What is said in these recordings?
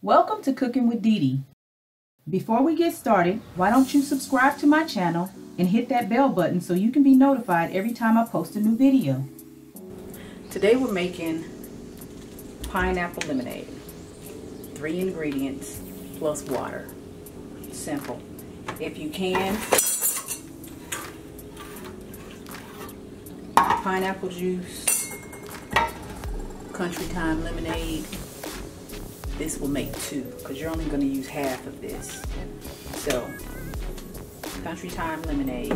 Welcome to Cooking with Dee Dee. Before we get started, why don't you subscribe to my channel and hit that bell button so you can be notified every time I post a new video. Today we're making pineapple lemonade. Three ingredients plus water. Simple. If you can, pineapple juice, country time lemonade. This will make two because you're only going to use half of this. So, country time lemonade,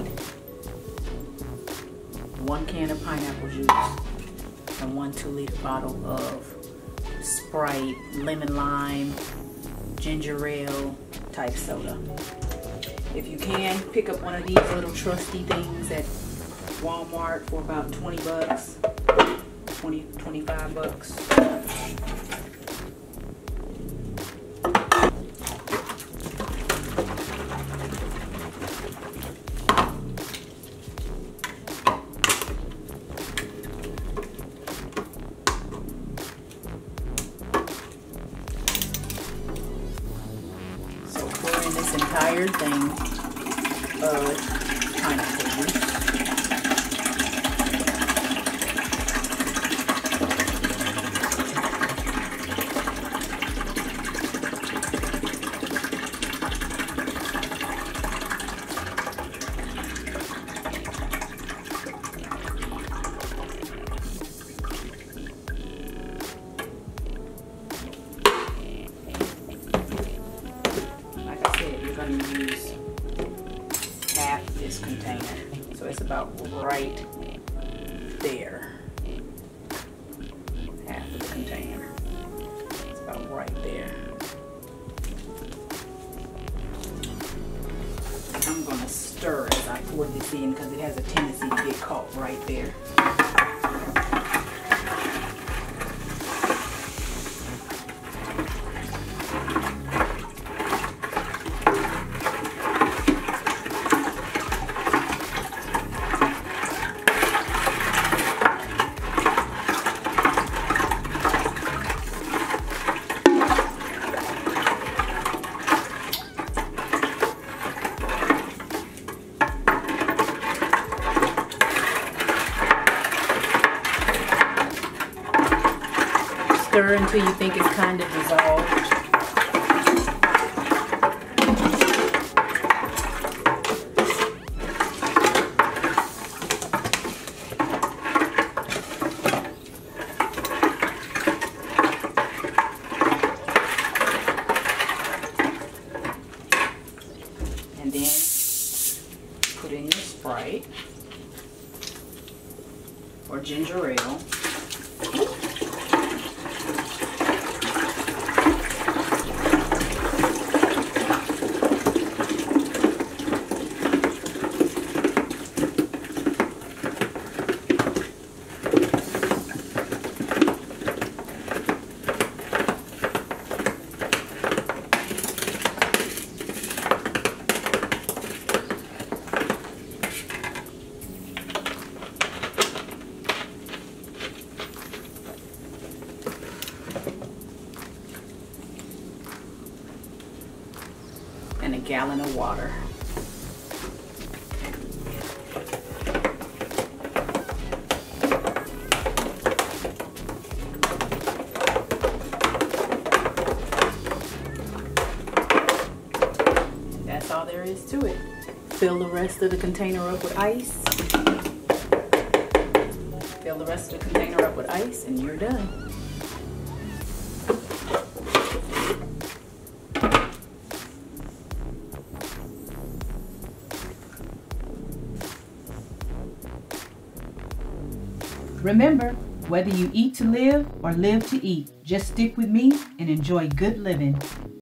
one can of pineapple juice, and one two liter bottle of Sprite, lemon lime, ginger ale type soda. If you can, pick up one of these little trusty things at Walmart for about 20 bucks, 20, 25 bucks. This entire thing uh, of pineapple juice. This container. So it's about right there. Half of the container. It's about right there. I'm to stir as I pour this in because it has a tendency to get caught right there. Stir until you think it's kind of dissolved. And then put in your Sprite or ginger ale. Gallon of water. That's all there is to it. Fill the rest of the container up with ice. Fill the rest of the container up with ice and you're done. Remember, whether you eat to live or live to eat, just stick with me and enjoy good living.